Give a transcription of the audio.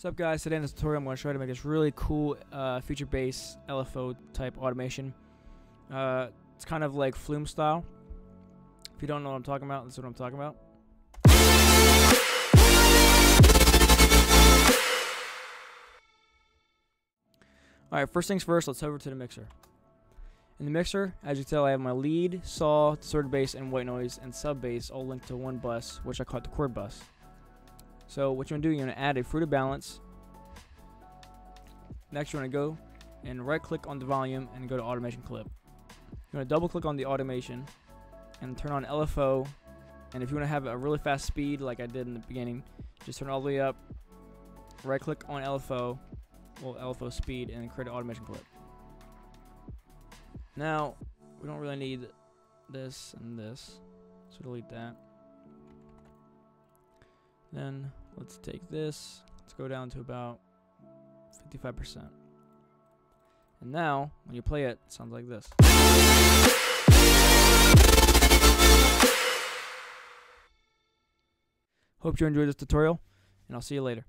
What's up guys, today in this tutorial I'm going to show you how to make this really cool uh, future bass LFO type automation. Uh, it's kind of like Flume style. If you don't know what I'm talking about, this is what I'm talking about. Alright, first things first, let's head over to the mixer. In the mixer, as you can tell, I have my lead, saw, distorted bass, and white noise, and sub bass all linked to one bus, which I call the chord bus. So what you want to do, you're going to add a Fruity Balance. Next, you want to go and right click on the volume and go to automation clip. You're going to double click on the automation and turn on LFO. And if you want to have a really fast speed like I did in the beginning, just turn all the way up, right click on LFO, well LFO speed, and create an automation clip. Now, we don't really need this and this, so delete that. Then let's take this, let's go down to about 55%. And now, when you play it, it sounds like this. Hope you enjoyed this tutorial, and I'll see you later.